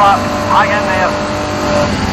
I am there.